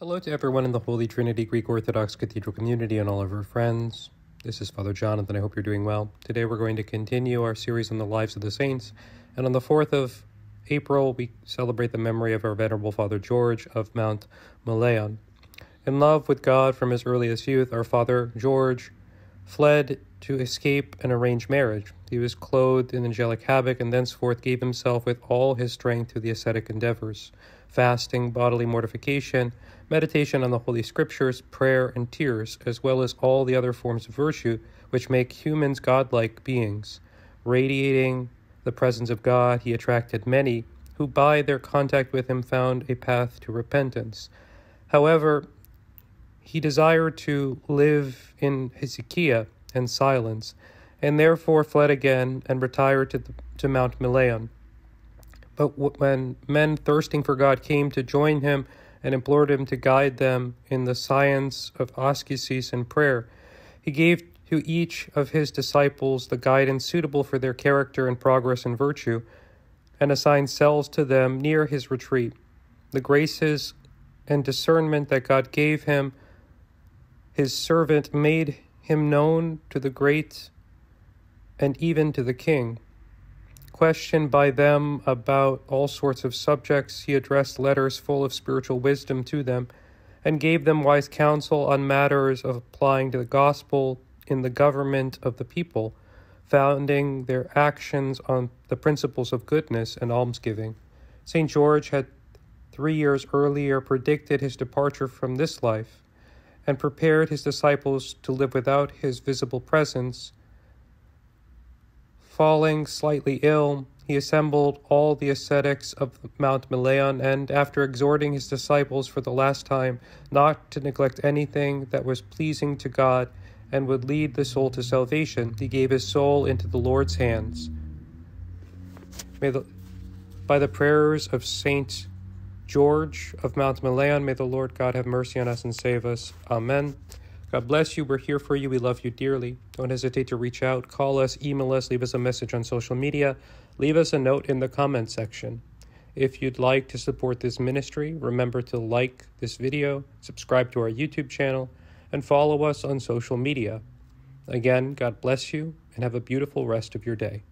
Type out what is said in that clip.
Hello to everyone in the Holy Trinity Greek Orthodox Cathedral community and all of our friends. This is Father Jonathan. I hope you're doing well. Today we're going to continue our series on the lives of the saints. And on the 4th of April, we celebrate the memory of our Venerable Father George of Mount Maleon. In love with God from his earliest youth, our Father George fled to escape an arranged marriage. He was clothed in angelic habit and thenceforth gave himself with all his strength to the ascetic endeavors fasting, bodily mortification, meditation on the Holy Scriptures, prayer, and tears, as well as all the other forms of virtue which make humans godlike beings. Radiating the presence of God, he attracted many who, by their contact with him, found a path to repentance. However, he desired to live in hesychia and silence, and therefore fled again and retired to, the, to Mount Maleon. But when men thirsting for God came to join him and implored him to guide them in the science of ascesis and prayer, he gave to each of his disciples the guidance suitable for their character and progress in virtue, and assigned cells to them near his retreat. The graces and discernment that God gave him, his servant, made him known to the great and even to the king. Questioned by them about all sorts of subjects, he addressed letters full of spiritual wisdom to them and gave them wise counsel on matters of applying to the gospel in the government of the people, founding their actions on the principles of goodness and almsgiving. St. George had three years earlier predicted his departure from this life and prepared his disciples to live without his visible presence Falling slightly ill, he assembled all the ascetics of Mount Maleon, and after exhorting his disciples for the last time not to neglect anything that was pleasing to God and would lead the soul to salvation, he gave his soul into the Lord's hands. May the, by the prayers of Saint George of Mount Maleon, may the Lord God have mercy on us and save us. Amen. God bless you. We're here for you. We love you dearly. Don't hesitate to reach out, call us, email us, leave us a message on social media, leave us a note in the comment section. If you'd like to support this ministry, remember to like this video, subscribe to our YouTube channel, and follow us on social media. Again, God bless you and have a beautiful rest of your day.